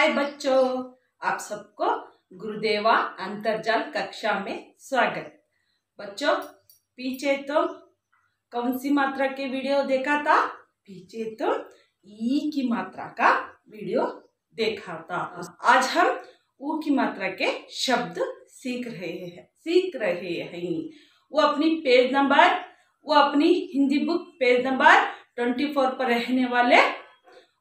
हाय बच्चों, आप सबको गुरुदेवा अंतर्जाल कक्षा में स्वागत। बच्चों, पीछे तो कौन सी मात्रा के वीडियो देखा था? पीछे तो ई की मात्रा का वीडियो देखा था। आज हम ऊ की मात्रा के शब्द सीख रहे हैं, सीख रहे हैं। वो अपनी पेज नंबर, वो अपनी Hindi book page number twenty four पर रहने वाले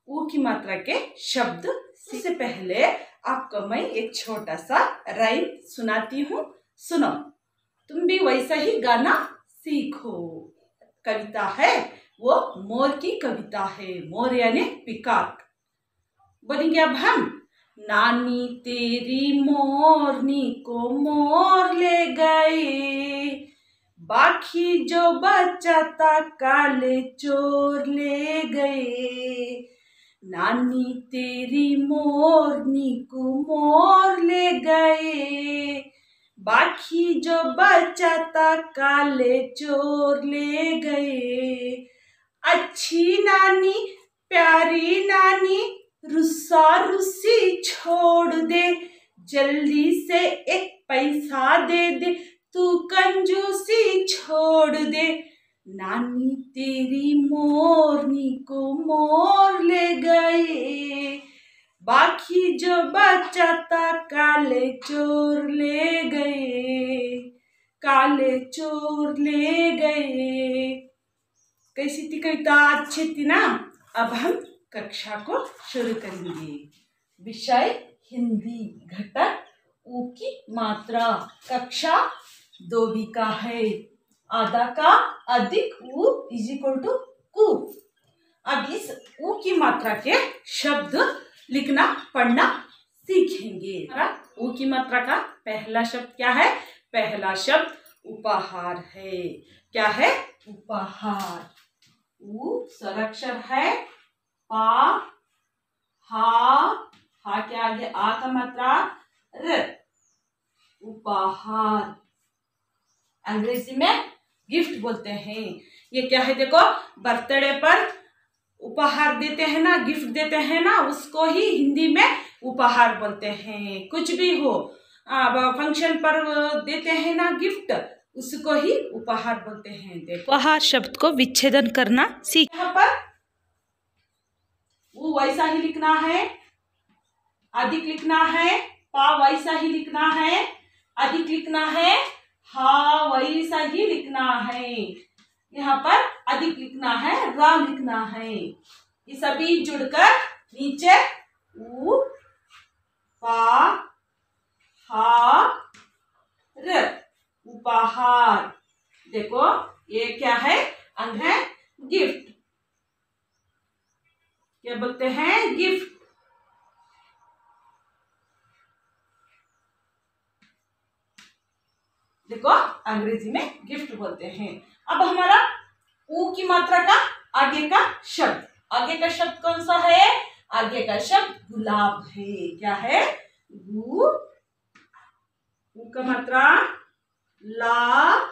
ऊ की मात्रा के शब्द इससे पहले आपको मैं एक छोटा सा राइम सुनाती हूँ। सुनो। तुम भी वैसा ही गाना सीखो। कविता है, वो मोर की कविता है, मोर यानी पिकाक। बोलेंगे अब हम, नानी तेरी मोरनी को मोर ले गए। बाकी जो बचा था काले चोर ले गए। नानी तेरी मोरनी को मोर ले गए। बाकी जो बचा था काले चोर ले गए। अच्छी नानी, प्यारी नानी रुस्सा रुस्सी छोड़ दे। जल्दी से एक पैसा दे दे, तू कंजूसी छोड़ दे। नानी तेरी मोरनी को मोर ले गए। बाकी जो बचा था काले चोर ले गए। काले चोर ले गए। कैसी थी कविता? अच्छी थी ना? अब हम कक्षा को शुरू करेंगे। विषय, हिंदी घटक, ऊ की मात्रा। कक्षा दोवी का है। आधा का अधिक ऊ इज़ इक्वल टू कु अब इस ऊ की मात्रा के शब्द लिखना, पढ़ना सीखेंगे। ऊ की मात्रा का पहला शब्द क्या है? पहला शब्द उपहार है। क्या है? उपहार। ऊ स्वराक्षर है। पा, हा हा के आगे आ का मात्रा, र। उपहार। अंग्रेज़ी में गिफ्ट बोलते हैं। ये क्या है देखो बर्थडे पर उपहार देते हैं ना गिफ्ट देते हैं ना उसको ही हिंदी में उपहार बोलते हैं। कुछ भी हो फ़ंक्शन पर देते हैं ना गिफ्ट उसको ही उपहार बोलते हैं। देखो। उपहार शब्द को विच्छेदन करना सीख यहाँ पर वो वैसा ही लिखना है अधिक लिखना है पा वैसा ही लिखना है अधिक लिखना है हा वैसा ही लिखना है। यहाँ पर अधिक लिखना है, रा लिखना है। ये सभी जुड़कर नीचे उ, पा, हा, र, उपहार। देखो, ये क्या है? अंग है, गिफ्ट। क्या बोलते हैं? गिफ्ट। देखो अंग्रेज़ी में गिफ्ट बोलते हैं। अब हमारा ऊ की मात्रा का, आगे का शब्द। आगे का शब्द कौन सा है? आगे का शब्द गुलाब है। क्या है? गु का मात्रा लाब,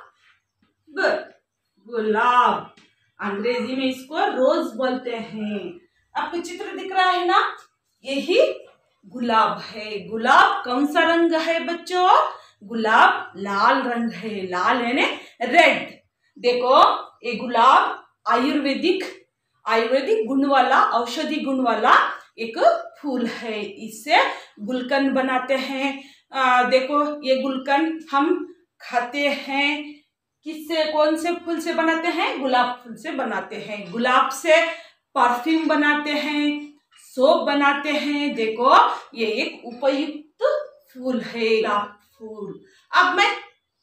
गुलाब। अंग्रेज़ी में इसको रोज बोलते हैं। आपको चित्र दिख रहा है ना? यही गुलाब है। गुलाब कौन सा रंग है बच्चों? गुलाब लाल रंग है लाल यानी रेड देखो ये गुलाब आयुर्वेदिक आयुर्वेदिक गुण वाला औषधि गुण वाला एक फूल है। इससे गुलकंद बनाते हैं। आ, देखो ये गुलकंद हम खाते हैं। किससे कौन से फूल से बनाते हैं? गुलाब फूल से बनाते हैं। गुलाब से परफ्यूम बनाते हैं सोप बनाते हैं। देखो ये एक उपयुक्त फूल है। फूल। अब मैं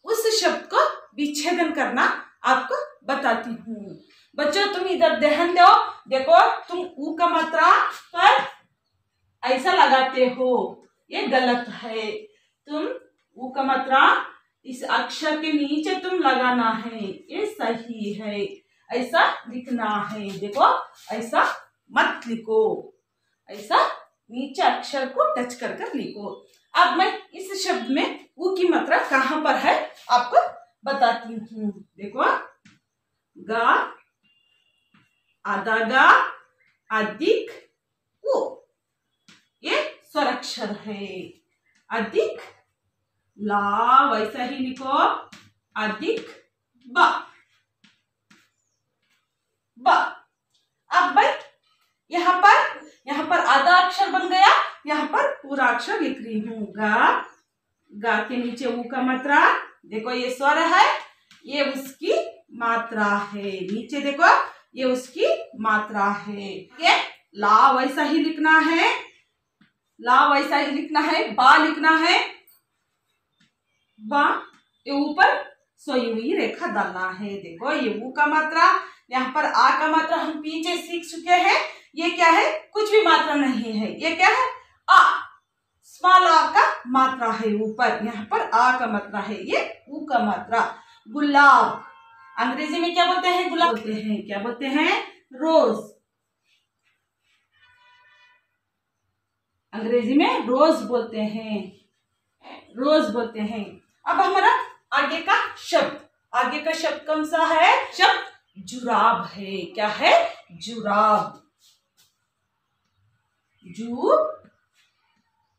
उस शब्द को विच्छेदन करना आपको बताती हूँ। बच्चों, तुम इधर ध्यान दो। देखो, तुम ऊ का मात्रा पर ऐसा लगाते हो। ये गलत है। तुम ऊ का मात्रा इस अक्षर के नीचे तुम लगाना है। ये सही है। ऐसा लिखना है। देखो, ऐसा मत लिखो। ऐसा नीचे अक्षर को टच कर कर लिखो। अब मैं इस शब्द में ऊ की मात्रा कहाँ पर है, आपको बताती हूँ। देखो गा, आधा गा, अधिक ऊ ये स्वराक्षर है। अधिक ला, वैसा ही लिखो। अधिक ब। ब। अब भाई यहाँ पर यहाँ पर आधा अक्षर बन गया, यहाँ पर पूरा अक्षर लिख रही हूँ। गा गा के नीचे ऊ का मात्रा, देखो ये स्वर है, ये उसकी मात्रा है। नीचे देखो, ये उसकी मात्रा है। ये ला वैसा ही लिखना है, ला वैसा ही लिखना है, बा लिखना है, बा ये ऊपर सोई हुई रेखा डालना है। देखो, ये ऊ का मात्रा, यहाँ पर आ का मात्रा हम पीछे सीख चुके हैं। ये क्या है? कुछ भी मात्रा नहीं है। ये क्या है? आ। स्मॉल आ का मात्रा है ऊपर, यहाँ पर आ का मात्रा है, ये ऊ का मात्रा, गुलाब। अंग्रेज़ी में क्या बोलते हैं गुलाब? बोलते हैं, क्या बोलते हैं? रोज। अंग्रेज़ी में रोज बोलते हैं, रोज बोलते हैं। अब हमारा आगे का शब्द, आगे का शब्द कौन सा है? शब्द जुराब है। क्या है? जुराब। जू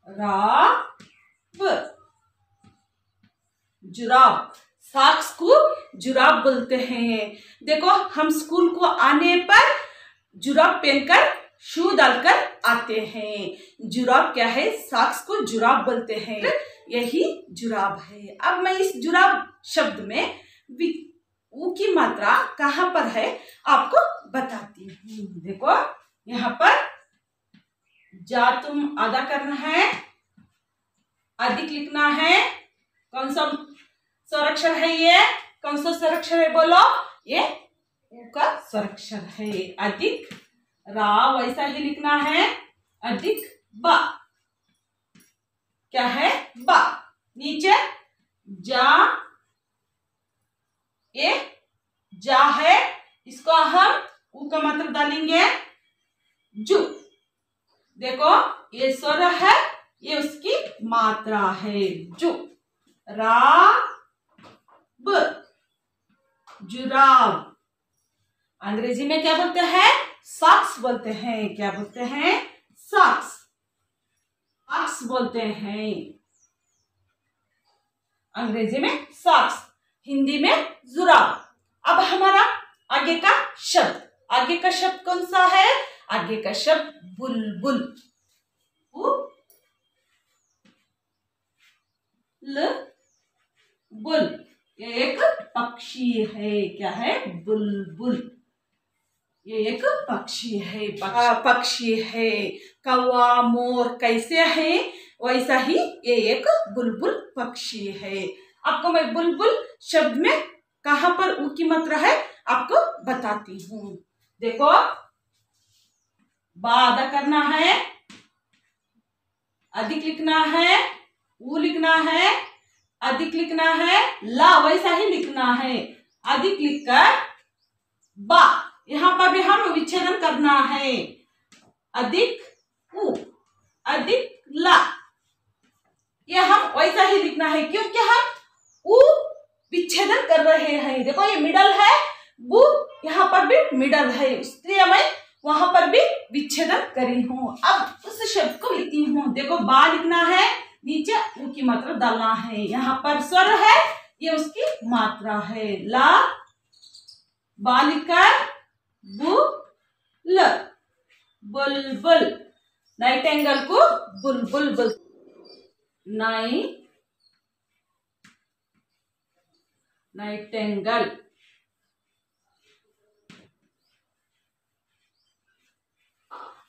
राब जुराब। साक्स को जुराब बोलते हैं। देखो, हम स्कूल को आने पर जुराब पहनकर, शू डालकर आते हैं। जुराब क्या है? साक्स को जुराब बोलते हैं। यही जुराब है। अब मैं इस जुराब शब्द में ऊ की मात्रा कहाँ पर है, आपको बताती हूँ। देखो, यहाँ पर जा तुम आधा करना है, अधिक लिखना है। कौन सा स्वरक्षर है ये? कौन सा स्वरक्षर है बोलो? ये का स्वरक्षर है। अधिक रा वैसा ही लिखना है। अधिक बा। क्या है? बा। नीचे जा ये जा है। इसको हम ऊ का मतलब डालेंगे जू। देखो, ये स्वर है, ये उसकी मात्रा है। जू रा ब जुराब। अंग्रेज़ी में क्या बोलते हैं? सॉक्स बोलते हैं। क्या बोलते हैं? सॉक्स। सॉक्स बोलते हैं। अंग्रेज़ी में सॉक्स, हिंदी में जुराब। अब हमारा आगे का शब्द। आगे का शब्द कौन सा है? आगे का शब्द बुलबुल। बुल ये एक पक्षी है। क्या है? बुलबुल। ये एक पक्षी है। पक्षी है। कौवा मोर कैसे है? वैसा ही ये एक बुलबुल पक्षी है। आपको मैं बुलबुल शब्द में कहा पर ऊ की मात्रा है, आपको बताती हूँ। देखो बाधा करना है, अधिक लिखना है ऊ लिखना है, अधिक लिखना है, ला वैसा ही लिखना है। अधिक लिखकर बा, यहाँ पर भी हम विच्छेदन करना है। अधिक उ, अधिक ला, ये हम वैसा ही लिखना है, क्योंकि हम उ विच्छेदन कर रहे हैं। देखो, ये मिडल है वो यहाँ पर भी मिडल है। इसलिए मैं वहाँ पर भी विच्छेदन करी हूँ। अब उस शब्द को लिखती हूँ। देखो बा लिखना है, नीचे ऊ की मात्रा डालना है। यहाँ पर स्वर है, ये उसकी मात्रा है। ला बा लिखकर, बु, ल, बुलबुल। नाइट एंगल को बुलबुल बुल नाई नाइटेंगल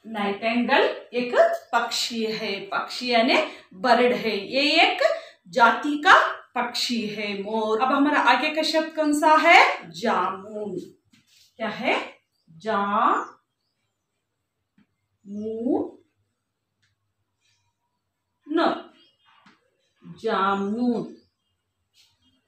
नाइटेंगल एक पक्षी है, पक्षी यानी बर्ड है, ये एक जाति का पक्षी है, मोर। अब हमारा आगे का शब्द कौन सा है? जामुन। क्या है? जा न। जामुन।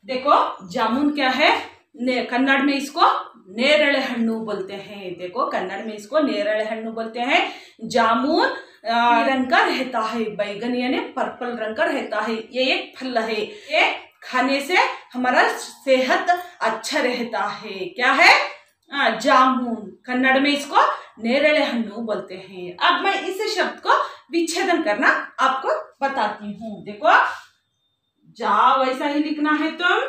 देखो, जामुन क्या है? कन्नड़ में इसको नेरले हण्णु बोलते हैं देखो कन्नड़ में इसको नेरले हण्णु बोलते हैं जामुन रंग का रहता है बैगन यानी पर्पल रंग का रहता है ये एक फल है ये खाने से हमारा सेहत अच्छा रहता है क्या है आ, जामुन कन्नड़ में इसको नेरले हण्णु बोलते हैं अब मैं इस शब्द को विच्छेदन करना आपको बताती हूँ देखो जा वैसा ही लिखना है तुम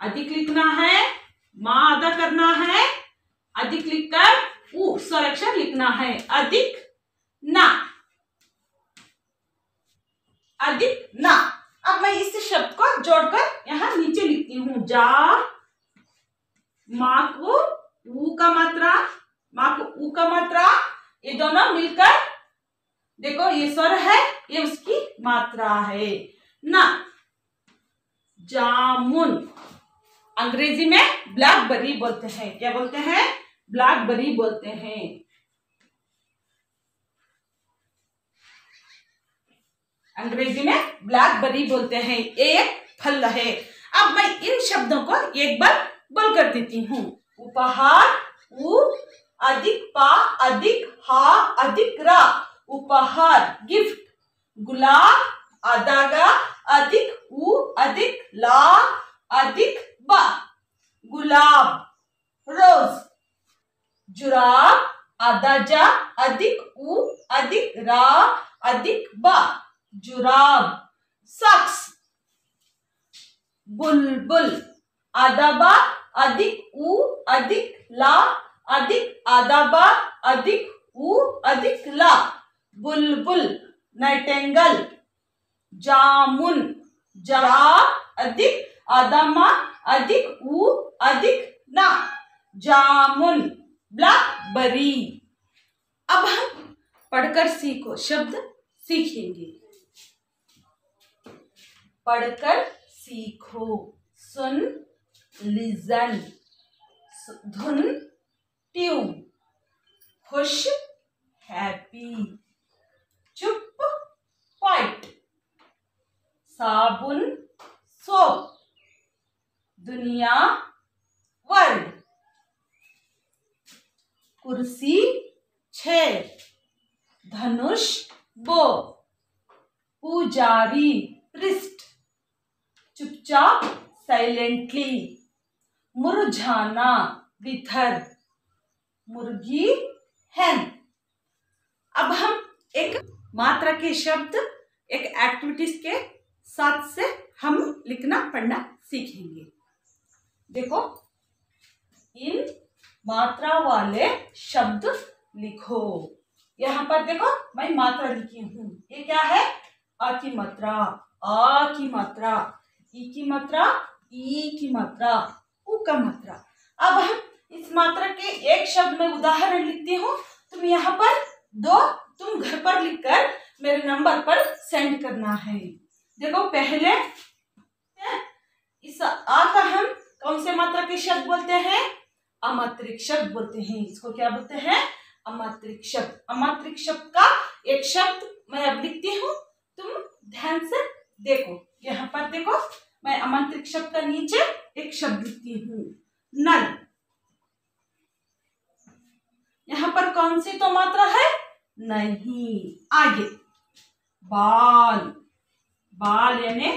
अधिक लिखना है माँ आधा करना है, अधिक लिखकर ऊ स्वरक्षर लिखना है। अधिक ना। अधिक ना। अब मैं इस शब्द को जोड़कर यहाँ नीचे लिखती हूँ। जा, माँ को ऊ का मात्रा, माँ को ऊ का मात्रा, ये दोनों मिलकर, देखो ये स्वर है, ये उसकी मात्रा है। ना। जामुन अंग्रेज़ी में ब्लैकबेरी बोलते हैं। क्या बोलते हैं? ब्लैकबेरी बोलते हैं। अंग्रेज़ी में ब्लैकबेरी बोलते हैं। एक फल है। अब मैं इन शब्दों को एक बार बोल कर देती हूँ। उपहार, उ, अधिक, पा, अधिक, हा, अधिक, रा। उपहार, गिफ्ट। गुलाब अदागा अधिक, उ, अधिक, ला, अधिक बा गुलाब, रोज। जुराब अदाजा अधिक उ अधिक रा, अधिक बा। जुराब। सक्स। बुलबुल। अदबा अधिक उ अधिक ला, अधिक अदबा अधिक उ अधिक ला। बुलबुल। नाइटेंगल। जामुन। जरा, अधिक अदमा अधिक उ, अधिक ना। जामुन, ब्लैकबेरी। अब हम पढ़कर सीखो, शब्द सीखेंगे। पढ़कर सीखो। सुन, लिजन। धुन, ट्यून। खुश, हैप्पी। चुप, क्वाइट। साबुन, सोप। दुनिया वर्ल्ड कुर्सी छेर धनुष, बो। पुजारी, पृष्ठ। चुपचाप साइलेंटली मुरझाना विथर मुर्गी हैन अब हम एक मात्रा के शब्द, एक एक्टिविटीज़ के साथ से हम लिखना, पढ़ना सीखेंगे। देखो, इन मात्रा वाले शब्द लिखो। यहाँ पर देखो, मैं मात्रा लिखी हूँ। ये क्या है? अ की मात्रा, आ की मात्रा, ई की मात्रा, ई की मात्रा, उ का मात्रा। अब हम इस मात्रा के एक शब्द में उदाहरण लिखती हूँ। तुम यहाँ पर दो, तुम घर पर लिखकर मेरे नंबर पर सेंड करना है। देखो, पहले इस आ का हम कौन से मात्रा के शब्द बोलते हैं? अमात्रिक शब्द बोलते हैं। इसको क्या बोलते हैं? अमात्रिक शब्द अमात्रिक शब्द का एक शब्द मैं अब लिखती हूँ। तुम ध्यान से देखो। यहाँ पर देखो, मैं अमांत्रिक शब्द का नीचे एक शब्द लिखती हूँ। नल। यहाँ पर कौन सी तो मात्रा है? नहीं। आगे। बाल। बाल यानी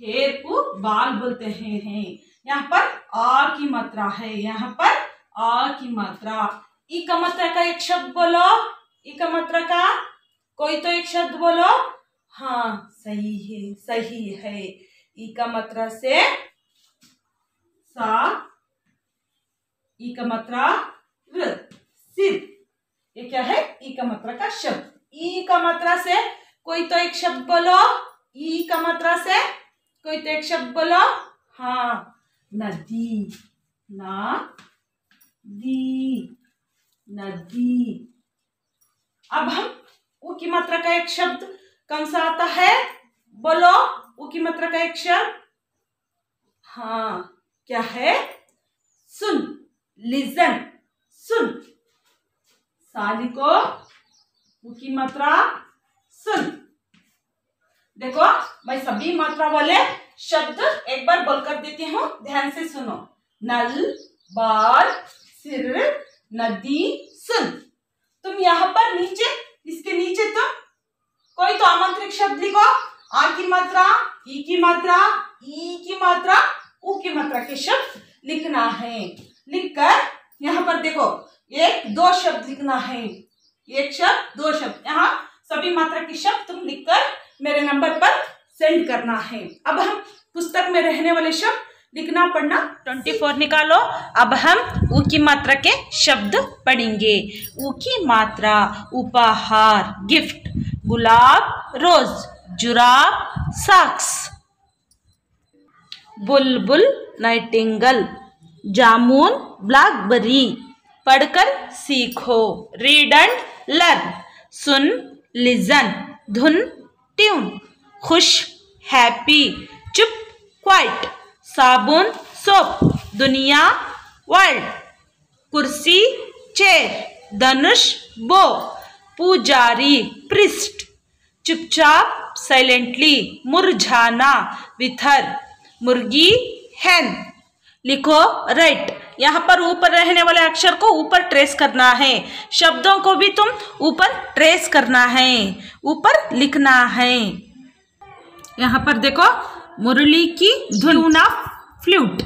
हेयर को बाल बोलते हैं। हैं। यहाँ पर आ की मात्रा है, यहाँ पर आ की मात्रा। ई का मात्रा का एक शब्द बोलो। ई का मात्रा का? कोई तो एक शब्द बोलो। हाँ सही है सही है। ई का मात्रा से सा ई का मात्रा सिर। ये क्या है? ई का मात्रा का शब्द। ई का मात्रा से कोई तो एक शब्द बोलो। ई का मात्रा से कोई तो एक शब्द बोलो। हाँ नदी ना दी नदी अब हम ऊ की मात्रा का एक शब्द कौन सा आता है? बोलो ऊ की मात्रा का एक शब्द। हाँ क्या है? सुन लिजन सुन। साली को ऊ की मात्रा, सुन। देखो, भाई सभी मात्रा वाले शब्द एक बार बोलकर देती हूँ, ध्यान से सुनो। नल बाल सिर, नदी, सुन। तुम यहाँ पर नीचे, इसके नीचे तुम। कोई तो आमंत्रित शब्द लिखो। आ की मात्रा, ई की मात्रा, ई की मात्रा, उ की मात्रा के शब्द लिखना है। लिखकर यहाँ पर देखो, एक, दो शब्द लिखना है। एक शब्द, दो शब्द। यहाँ सभी मात्रा के शब्द तुम लिखकर मेरे नंबर पर सेंड करना है। अब हम पुस्तक में रहने वाले शब्द लिखना, पढ़ना। ट्वेंटी फोर निकालो। अब हम ऊ की मात्रा के शब्द पढ़ेंगे। ऊ की मात्रा, उपहार, गिफ्ट, गुलाब, रोज, जुराब, साक्स, बुलबुल, नाइटिंगल, जामुन, ब्लैकबेरी। पढ़कर सीखो। Read and learn. Soon listen धुन, ट्यून। खुश हैप्पी चुप क्वाइट साबुन सोप दुनिया वर्ल्ड कुर्सी चेयर धनुष बो पुजारी प्रिस्ट चुपचाप साइलेंटली मुरझाना, विथर, मुर्गी हैन लिखो राइट यहाँ पर ऊपर रहने वाले अक्षर को ऊपर ट्रेस करना है, शब्दों को भी तुम ऊपर ट्रेस करना है, ऊपर लिखना है। यहाँ पर देखो मुरली की धुन। ऑफ़ फ्लूट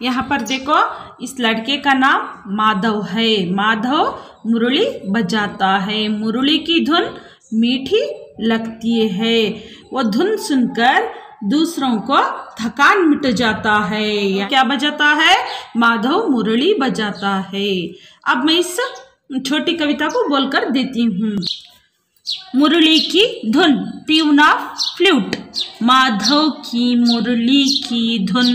यहाँ पर देखो इस लड़के का नाम माधव है। माधव मुरली बजाता है। मुरली की धुन मीठी लगती है। वो धुन सुनकर दूसरों को थकान मिट जाता है। क्या बजाता है? माधव मुरली बजाता है। अब मैं इस छोटी कविता को बोलकर देती हूँ। मुरली की धुन, ट्यून ऑफ़ फ्लूट। माधव की मुरली की धुन,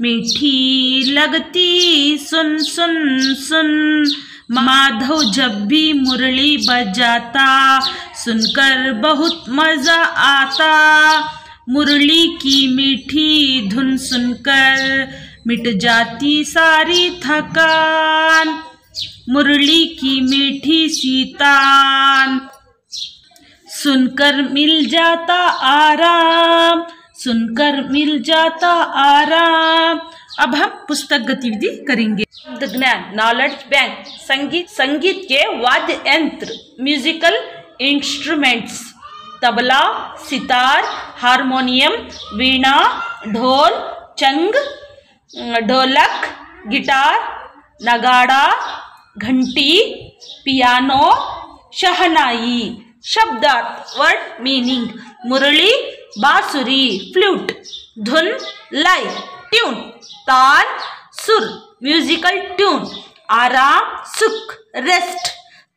मीठी लगती, सुन सुन सुन। माधव जब भी मुरली बजाता, सुनकर बहुत मज़ा आता। मुरली की मीठी धुन सुनकर मिट जाती सारी थकान। मुरली की मीठी सीतान। सुनकर मिल जाता आराम, सुनकर मिल जाता आराम। अब हम पुस्तक गतिविधि करेंगे। ज्ञान नॉलेज बैंक संगीत संगीत के वाद्य यंत्र musical instruments tabla, sitar, harmonium, veena, dhol, चंग, ढोलक, गिटार, नगाड़ा, घंटी, पियानो, शहनाई। शब्दार्थ वर्ड मीनिंग मुरली, बांसुरी फ्लूट धुन लय ट्यून ताल, सुर म्यूजिकल ट्यून आराम, सुख रेस्ट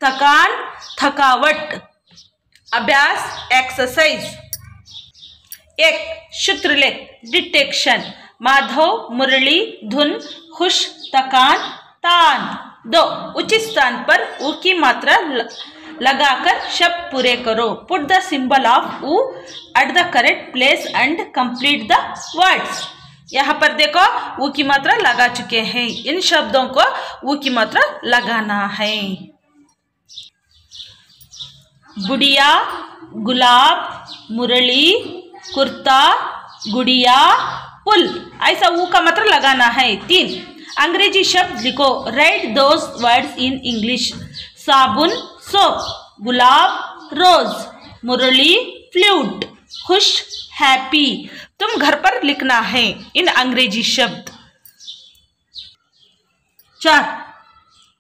थकान, थकावट, अभ्यास एक्सरसाइज एक सूत्रलेख डिटेक्शन माधव, मुरली, धुन, खुश, थकान, तान. दो, उचित स्थान पर ऊ की मात्रा ल- लगाकर शब्द पूरे करो। पुट द सिंबल ऑफ़ ऊ at the correct place and complete the words यहाँ पर देखो ऊ की मात्रा लगा चुके हैं। इन शब्दों को ऊ की मात्रा लगाना है। बुढ़िया, गुलाब, मुरली, कुर्ता, गुड़िया, पुल। ऐसा ऊ का मतलब लगाना है। तीन, अंग्रेज़ी शब्द लिखो। Write those words in English साबुन सोप गुलाब रोज मुरली फ्लूट खुश हैप्पी तुम घर पर लिखना है इन अंग्रेज़ी शब्द। चार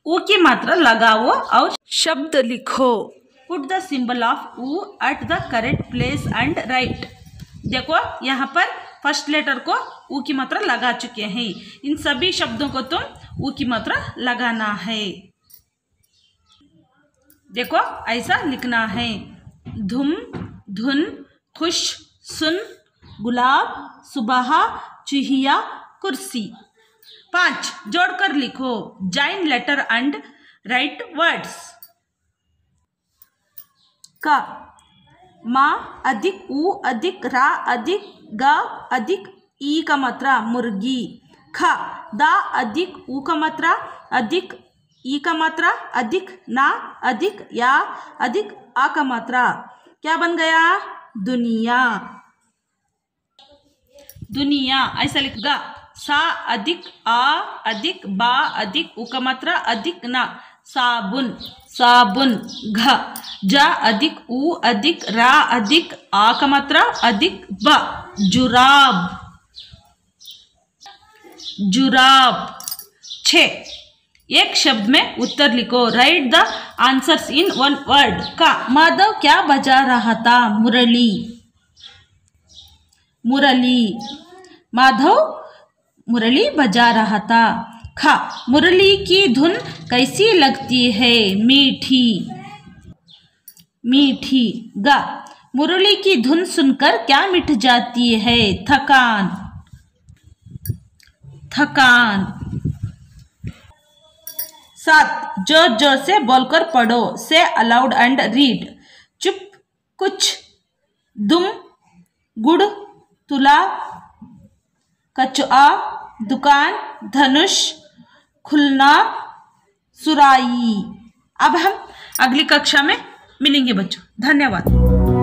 ऊ की मात्रा लगाओ और शब्द लिखो। पुट द सिंबल ऑफ़ ऊ at the correct place and write देखो, यहाँ पर फ़र्स्ट लेटर को ऊ की मात्रा लगा चुके हैं। इन सभी शब्दों को तुम ऊ की मात्रा लगाना है। देखो ऐसा लिखना है। धुम, धुन, खुश, सुन, गुलाब, सुबह, चूहिया, कुर्सी। पाँच, जोड़कर लिखो। Join letter and write words का। माँ, अधिक ऊ अधिक, रा, अधिक, ग, अधिक, ई का मात्रा, मुर्गी। ख, दा, अधिक ऊ का मात्रा, अधिक ई का मात्रा अधिक ना अधिक या अधिक आ का मात्रा। क्या बन गया? दुनिया। दुनिया, ऐसा लिखगा सा अधिक, आ अधिक, बा अधिक उ का मात्रा अधिक ना। साबुन साबुन, घ। जा अधिक, उ अधिक, रा अधिक आ का मात्रा अधिक, ब। जुराब। जुराब। छ। एक शब्द में उत्तर लिखो। Write the answers in one word का माधव क्या बजा रहा था? मुरली। मुरली। माधव मुरली बजा रहा था। खा, मुरली की धुन कैसी लगती है? मीठी। मीठी। गा, मुरली की धुन सुनकर क्या मिट जाती है? थकान। थकान। सात ज़ोर ज़ोर से बोलकर पढ़ो, से अलाउड एंड रीड चुप, कुछ, दुम, गुड़, तुला कचुआ दुकान, धनुष, खुलना, सुराई। अब हम अगली कक्षा में मिलेंगे बच्चों। धन्यवाद।